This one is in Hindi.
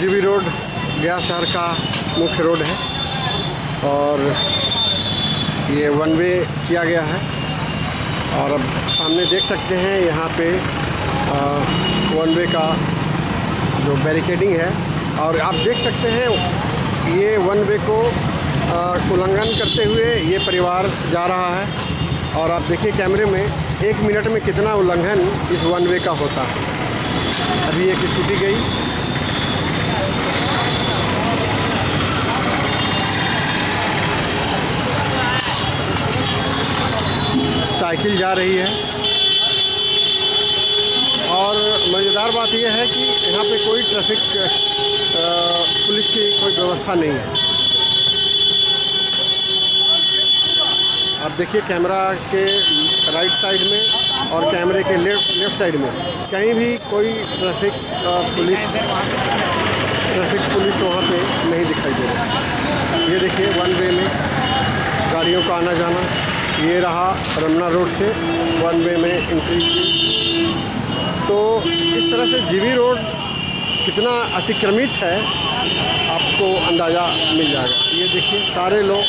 जीबी रोड, गया शहर का मुख्य रोड है और ये वन वे किया गया है। और अब सामने देख सकते हैं, यहाँ पे वन वे का जो बैरिकेडिंग है। और आप देख सकते हैं, ये वन वे को उल्लंघन करते हुए ये परिवार जा रहा है। और आप देखिए कैमरे में, एक मिनट में कितना उल्लंघन इस वन वे का होता है। अभी एक स्कूटी गई? साइकिल जा रही है। और मज़ेदार बात यह है कि यहाँ पे कोई ट्रैफ़िक पुलिस की कोई व्यवस्था नहीं है। आप देखिए कैमरा के राइट साइड में और कैमरे के लेफ़्ट लेफ़्ट साइड में। कहीं भी कोई ट्रैफ़िक पुलिस ट्रैफ़िक पुलिस वहाँ पे नहीं दिखाई दे रहा। ये देखिए वन वे में गाड़ियों का आना जाना ये रहा रमना रोड से वन वे में एंट्री की। तो इस तरह से जीवी रोड कितना अतिक्रमित है, आपको अंदाज़ा मिल जाएगा। ये देखिए, सारे लोग